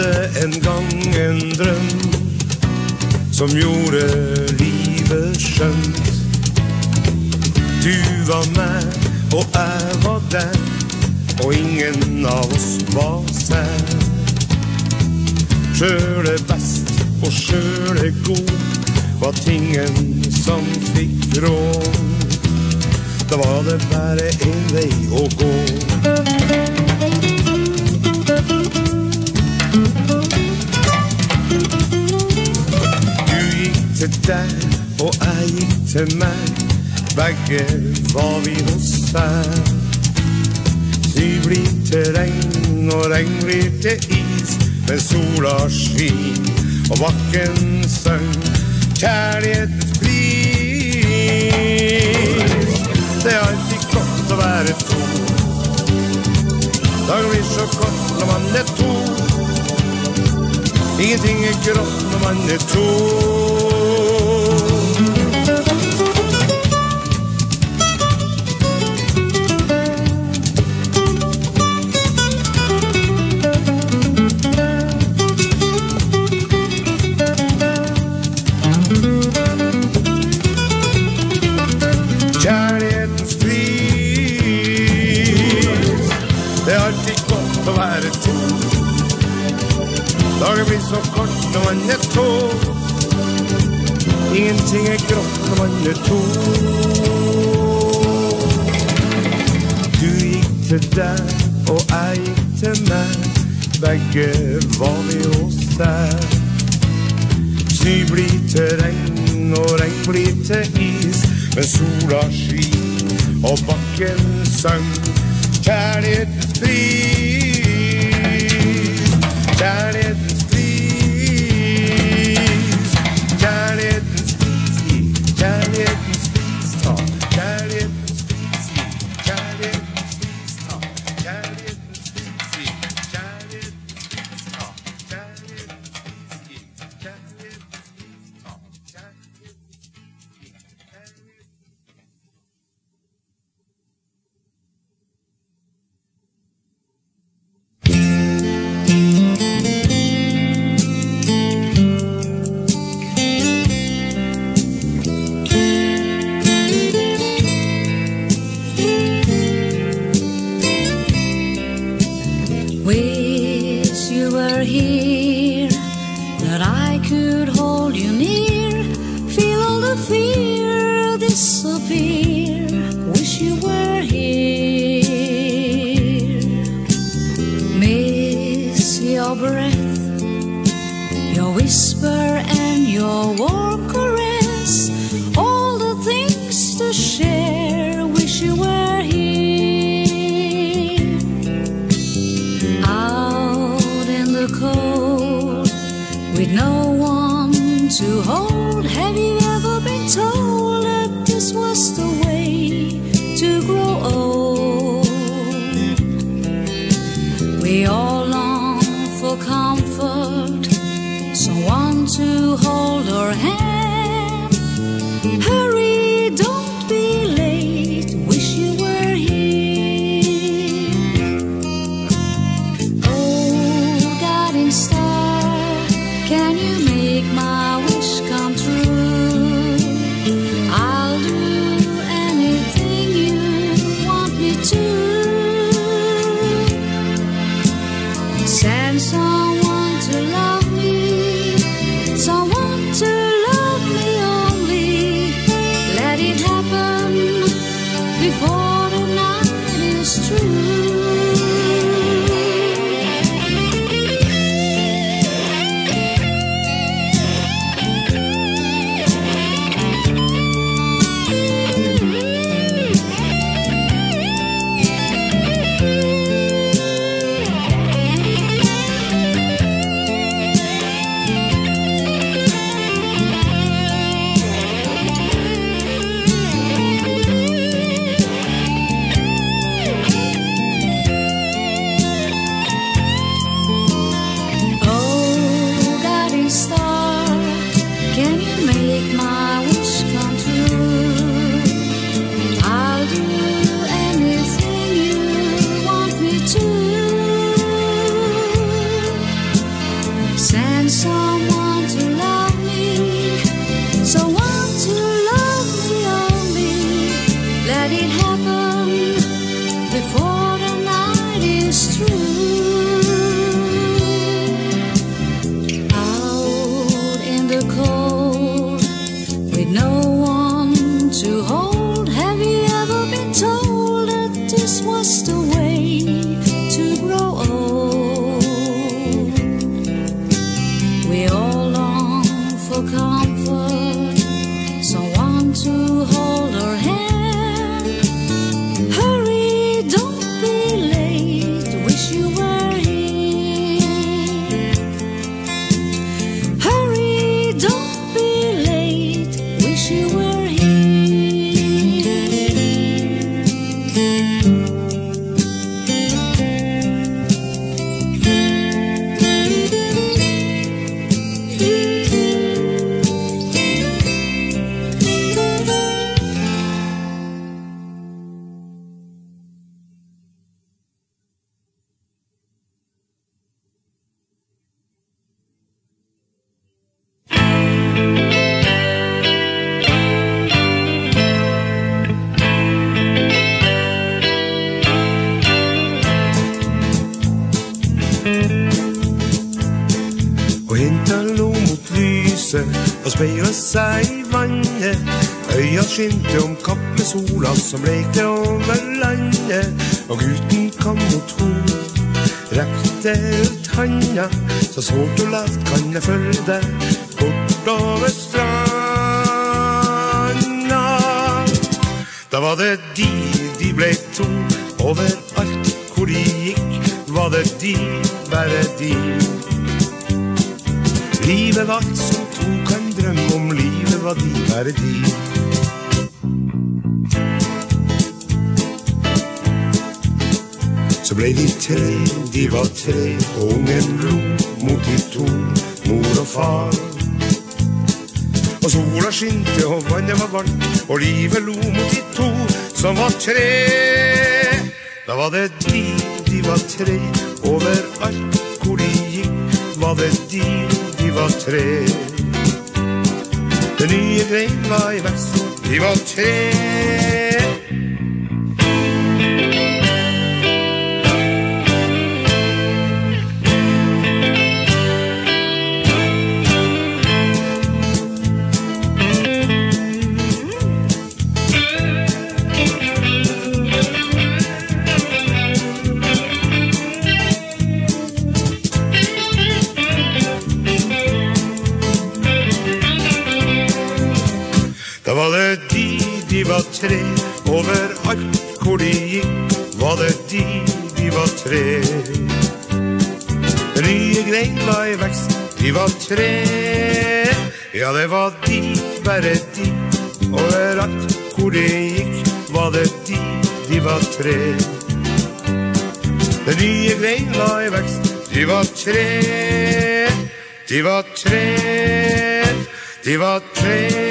hadde en gang en drøm som gjorde livet skjønt. Du var meg, og jeg var deg, og ingen av oss var sær. Sjøl er best, og sjøl er god, var tingen som fikk råd. Da var det bare én vei å gå. til deg, og jeg gikk til meg. Begge var vi hos deg. Sky blir til regn, og regn blir til is. Men sola skin, og bakken sang kjærlighet blir. Det er alltid godt å være to. Dagen blir så kort når man er to. Ingenting er grått når man er to. Og speila seg i vannet. Øya skinte om kapp med sola som lekte over landet. Og gutten kom mot henne, rekte ut handa. Så sårt og lavt kan jeg følge deg bortover stranda. Da var det de, de ble to. Overalt hvor de gikk, var det de, bare de. Livet var som to kan var de, bare. Så ble de tre, de var tre, og ungen lo mot de to, mor og far. Og sola skinte, og vannet var varmt, og livet lo mot de to som var tre. Da var det de, de var tre, overalt hvor de gikk, var det de, de var tre. Den nye grein i vekst, de var tre. Tre, overalt hvor de gikk, var det de, de var tre. Nye grein i vekst, de var tre. Ja, det var de, bare de, overalt hvor de gikk, var det de, de var tre. Nye grein var i vekst, de var tre. De var tre, de var tre.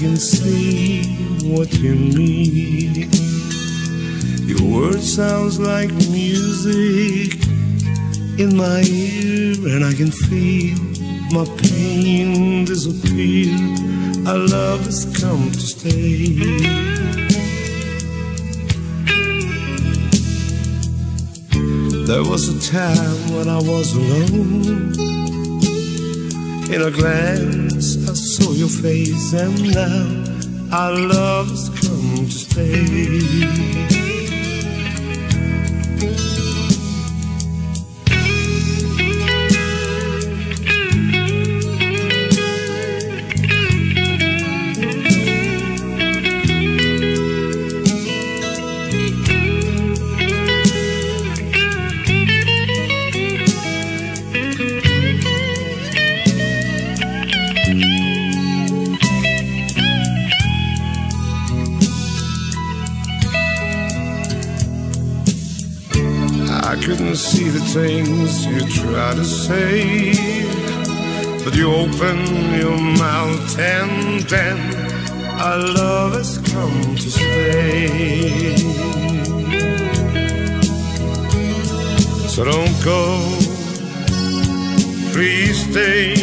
Can see what you mean. Your word sounds like music in my ear, and I can feel my pain disappear. Our love has come to stay. There was a time when I was alone. In a glance, I saw your face, and now our love has come to stay. things you try to say, but you open your mouth and then our love has come to stay. So don't go, please stay.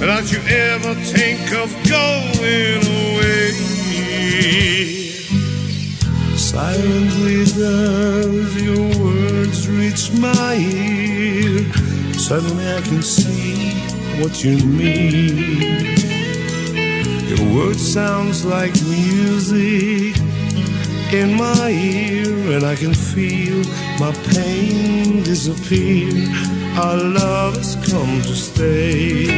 Don't you ever think of going away. Silently does you words reach my ear, suddenly I can see what you mean. Your word sounds like music in my ear, and I can feel my pain disappear. Our love has come to stay.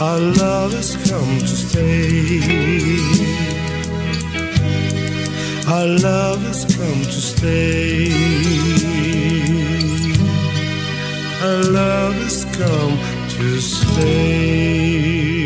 Our love has come to stay. Our love has come to stay. Our love has come to stay.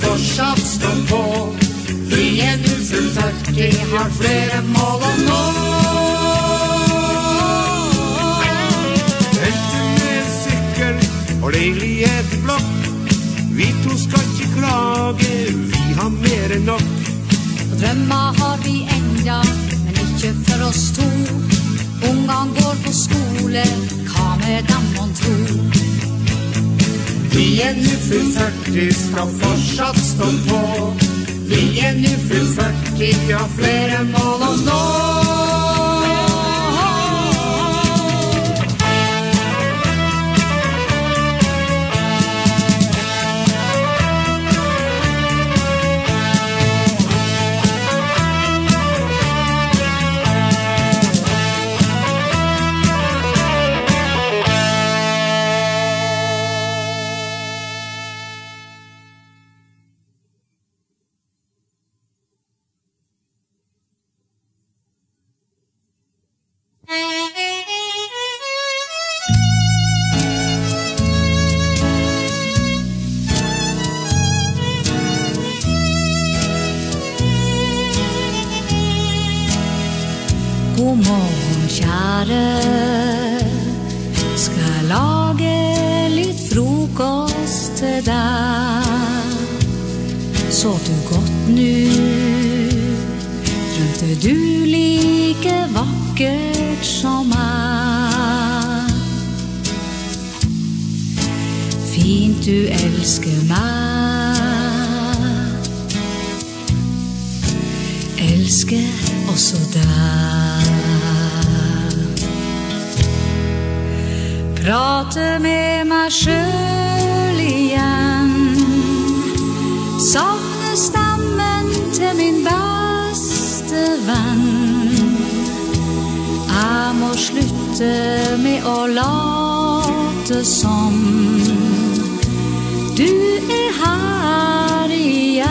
fortsatt stå på. I en ufri 40 har flere mål å nå. Helten med sykkel og leilighet. Vi to skal ikke klage, vi har mer enn nok. Drømma har vi enda, men ikke for oss to. Ungene går på skole, hva med dem mon tro? I en ufri 40, skal fortsatt stå på. Er nu full 40, har flere mål å nå. Slutte med å late som du er her igjen.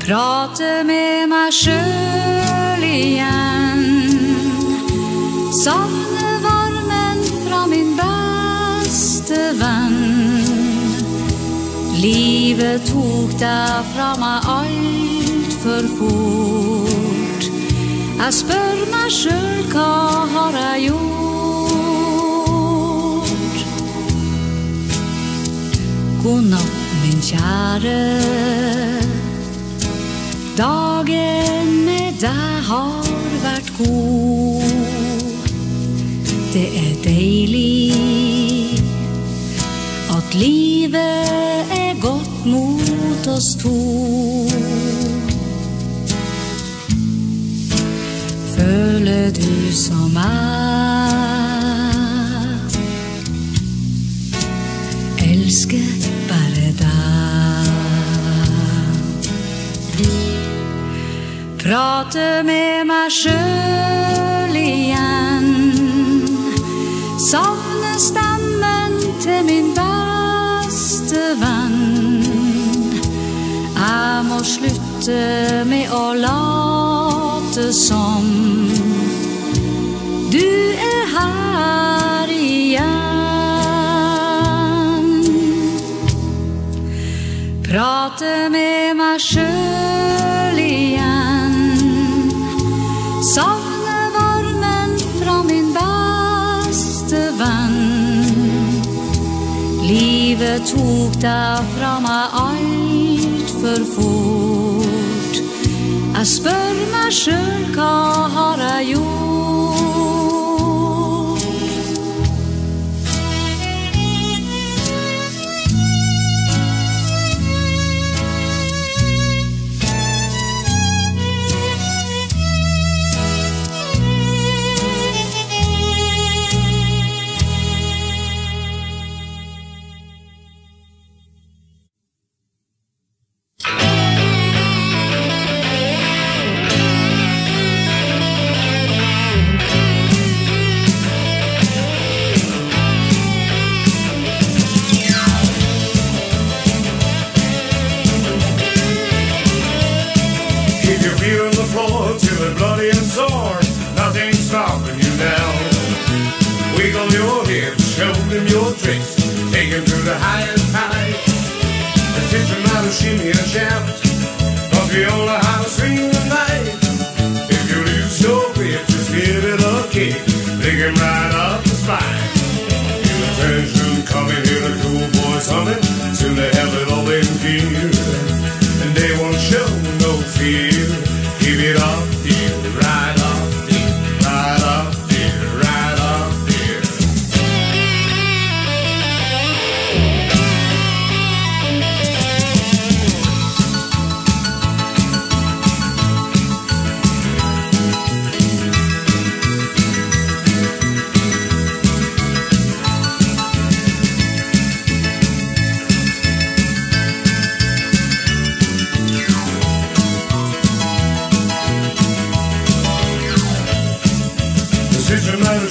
Prate med meg sjøl igjen. Savne varmen fra min beste venn. Livet tok deg fra meg altfor fort. Jeg spør meg sjøl hva har jeg gjort? God natt, min kjære. Dagen med deg har vært god. Det er deilig at livet er godt mot oss to. Føler du som meg? Elsker bare deg. Prate med meg sjøl igjen. Savne stemmen til min beste venn. Jeg må slutte med å late som Prate med meg sjøl igjen. Savne varmen fra min beste venn. Livet tok deg fra meg altfor fort. Jeg spør meg sjøl hva har jeg gjort?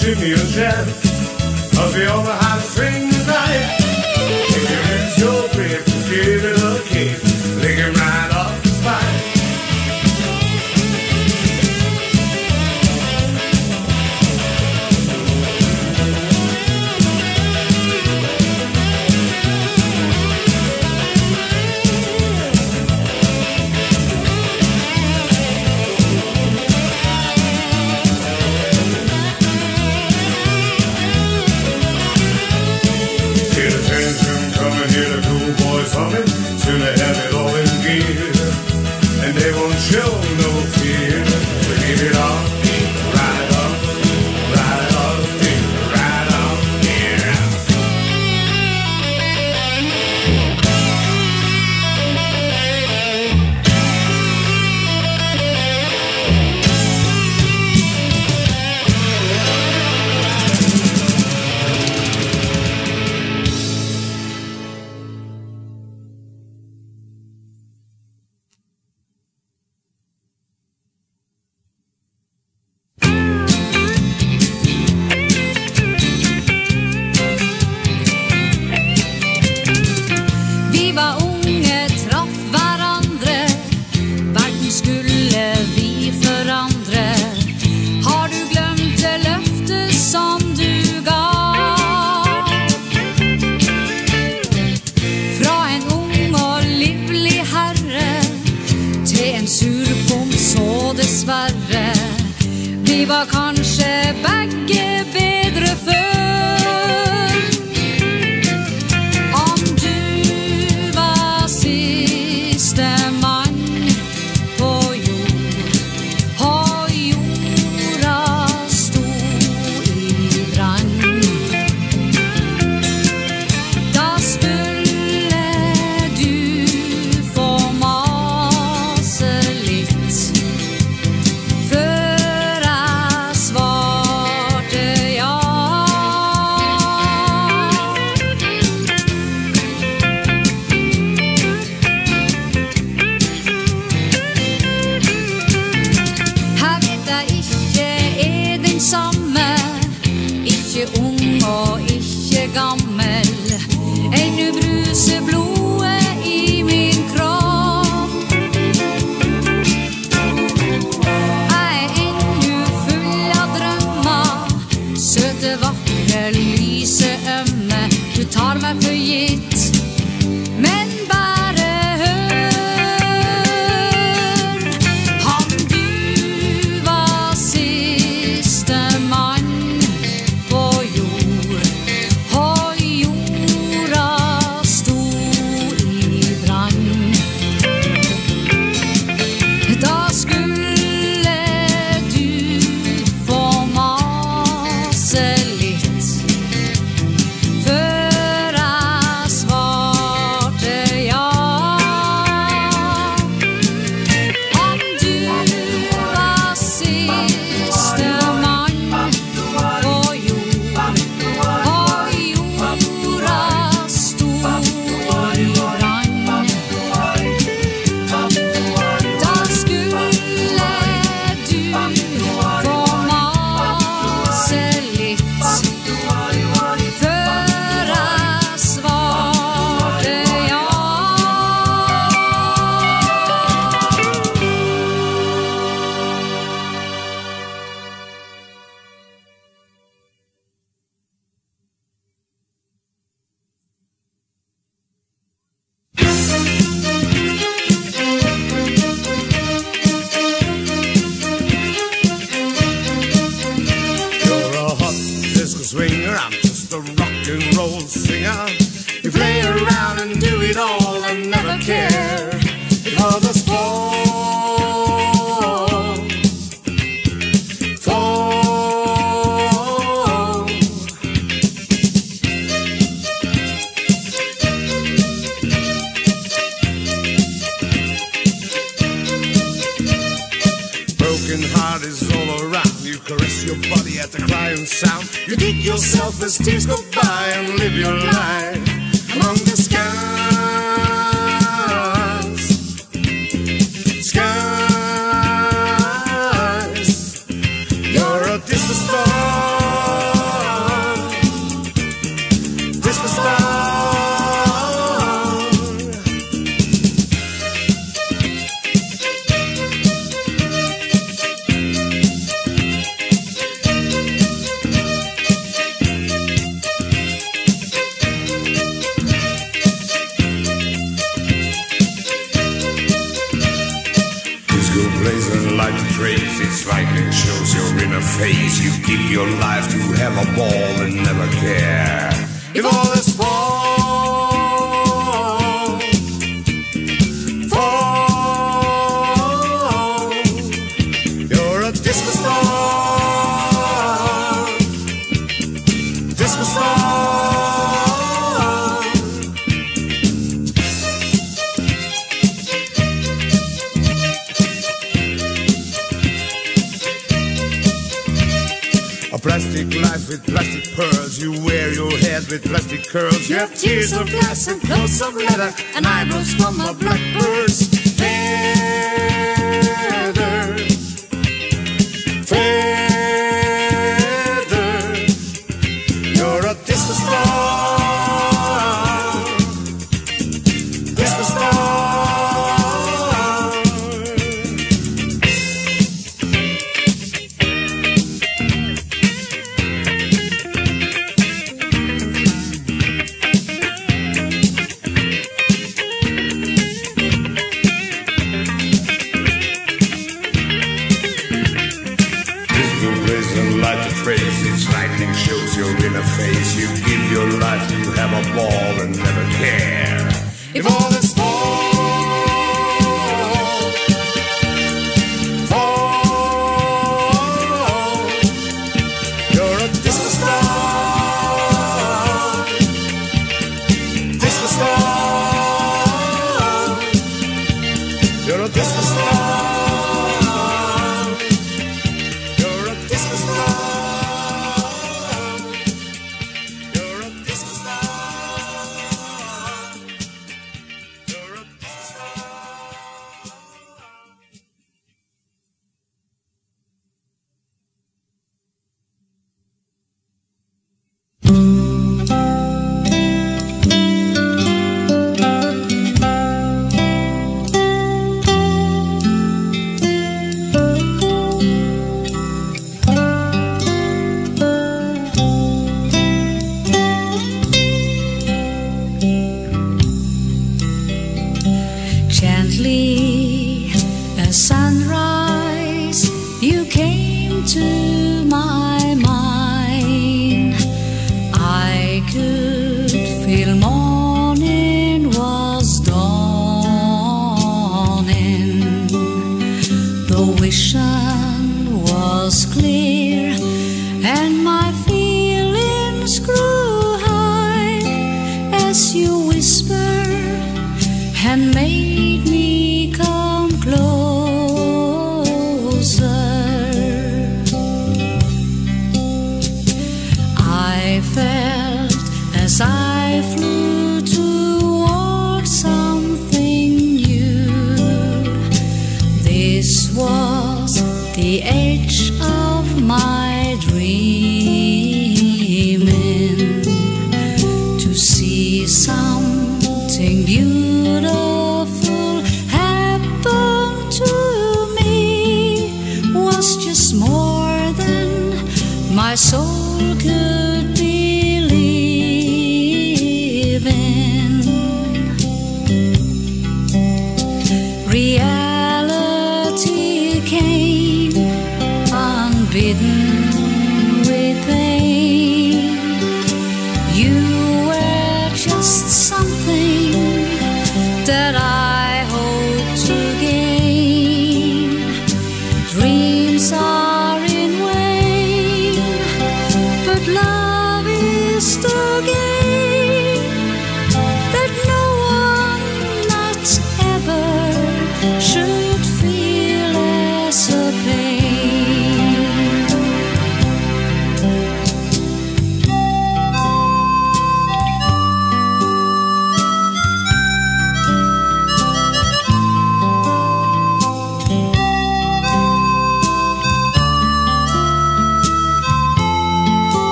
Jimmy and Jeff of the Overhand Swing Night. If you're your it, give it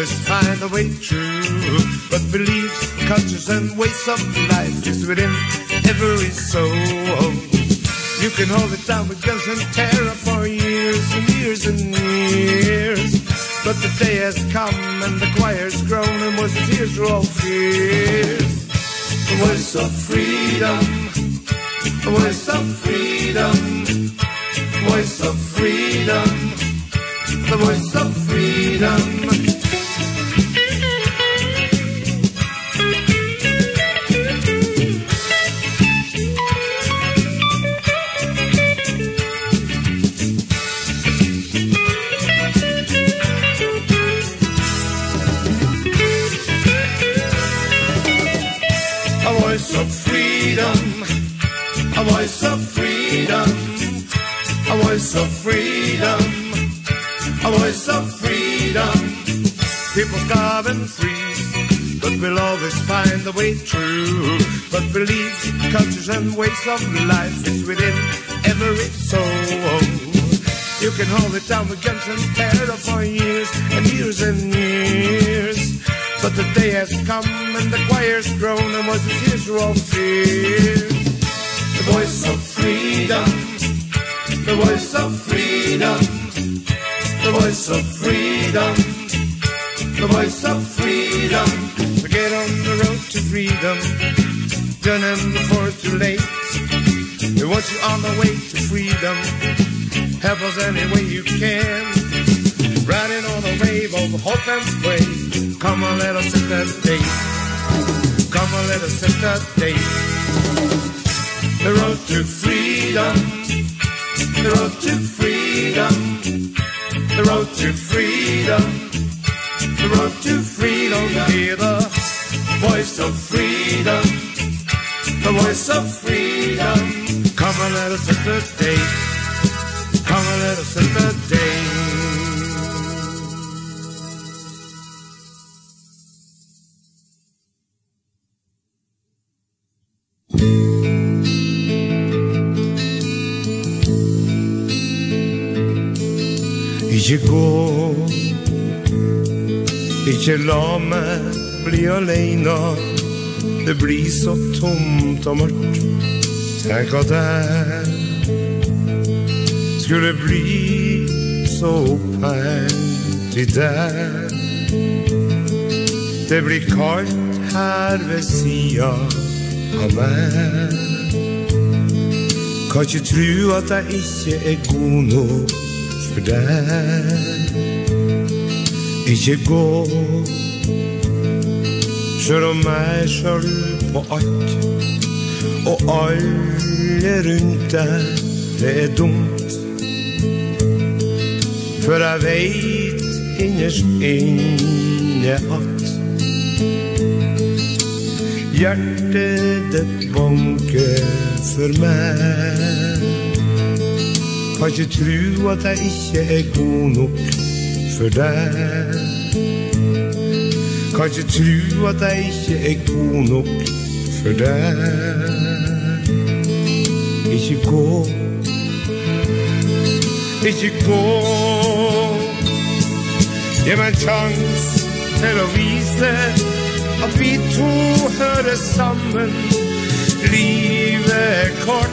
always find a way through. But beliefs, cultures, and ways of life is within every soul. You can hold it down with guns and terror for years and years and years. But the day has come and the choir's grown and was the tears are all fears. The voice of freedom, the voice of freedom voice of freedom, the voice of freedom. Voice of freedom, a voice of freedom. People and freeze, but we'll always find the way through. But beliefs, cultures, and ways of life is within every soul. You can hold it down with guns and terror for years and years and years. But the day has come and the choir's grown and was are all fears. The voice of freedom the voice of freedom, the voice of freedom, the voice of freedom. So get on the road to freedom, done and before too late. We want you on the way to freedom, help us any way you can. Riding on a wave of hope and faith. Come on, let us set that stage. Come on, let us set that stage. The road to freedom the road to freedom, the road to freedom, the road to freedom. Hear the voice of freedom, the voice of freedom. Come and let us set the day. Come and let us set the day. Ikke gå, ikke la meg bli aleine. det blir så tomt og mørkt. Tenk at jeg skulle bli så opphengt i deg. Det blir kaldt her ved sida av meg. Kan ikke tru at jeg ikke er god nok for deg. Ikke gå, sjøl om jeg er sjalu på alt. Og alle rundt deg, det er dumt. For jeg veit innerst inne at hjertet det banker for meg. Kan ikke tru at jeg ikke er god nok for deg. Kan ikke tru at jeg ikke er god nok for deg. Ikke gå, ikke gå. Gi meg en sjanse til å vise at vi to hører sammen. Livet er kort,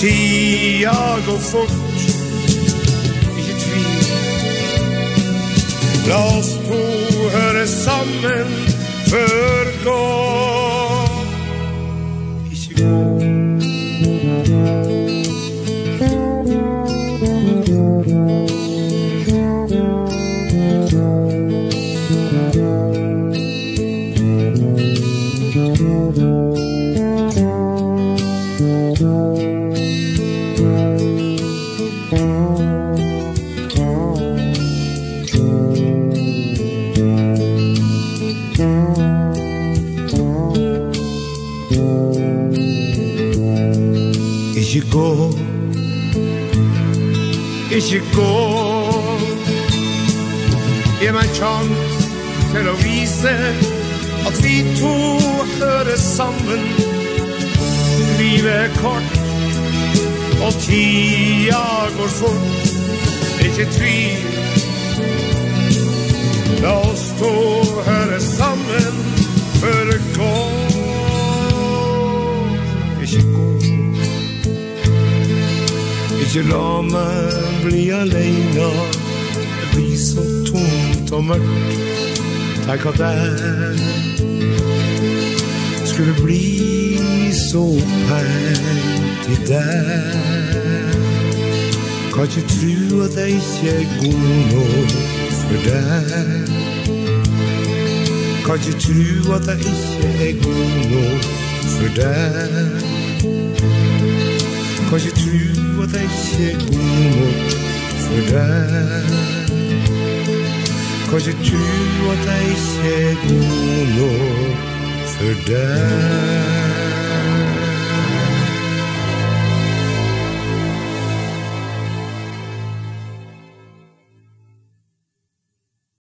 tida går fort. Ikke tvil. La oss to høre sammen før gå. Ikke gå. Gi meg sjanse til å vise at vi to hører sammen. Livet er kort, og tida går fort. Ikke tvil. La oss to høre sammen før det går. Ikke la meg bli aleine. Det blir så tomt og mørkt. Tenk at jeg skulle bli så opphengt i deg. Kan ikke tru at jeg ikke er god nok for deg. Kan ikke tru at jeg ikke er god nok for deg. Kan ikke tru at jeg ikke er god nok for deg. Kan ikke tru at jeg ikke er god nok for deg.